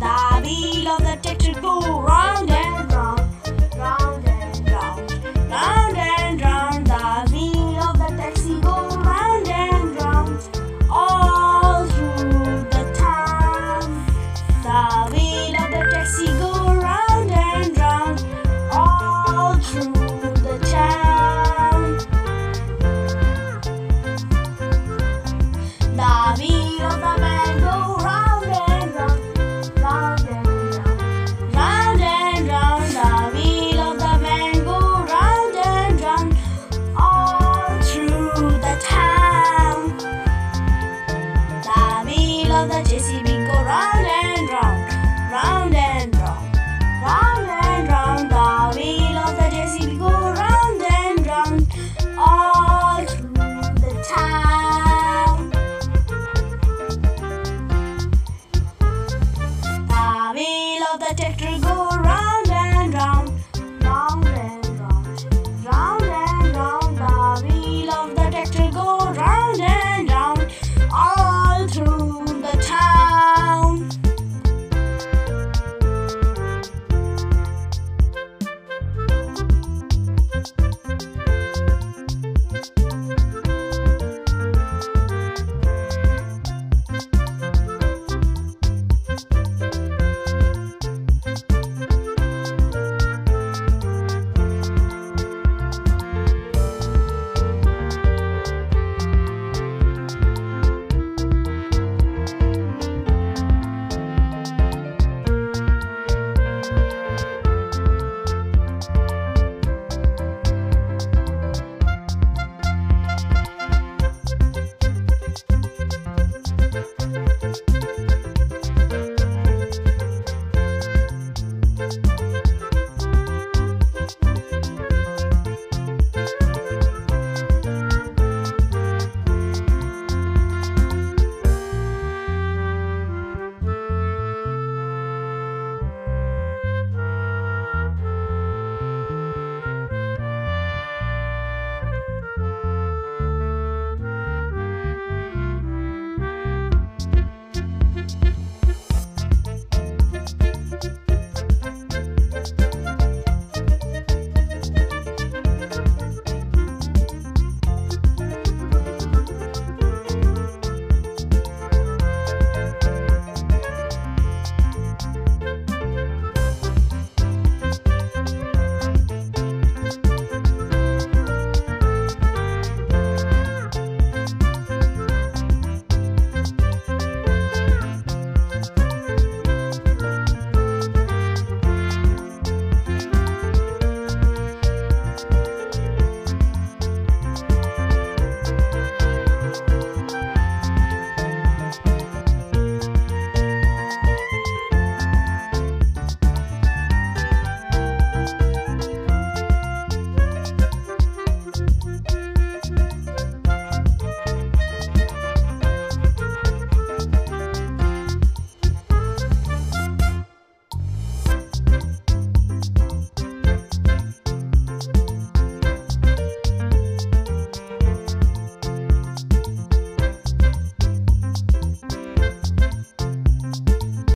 The wheel of the tractor go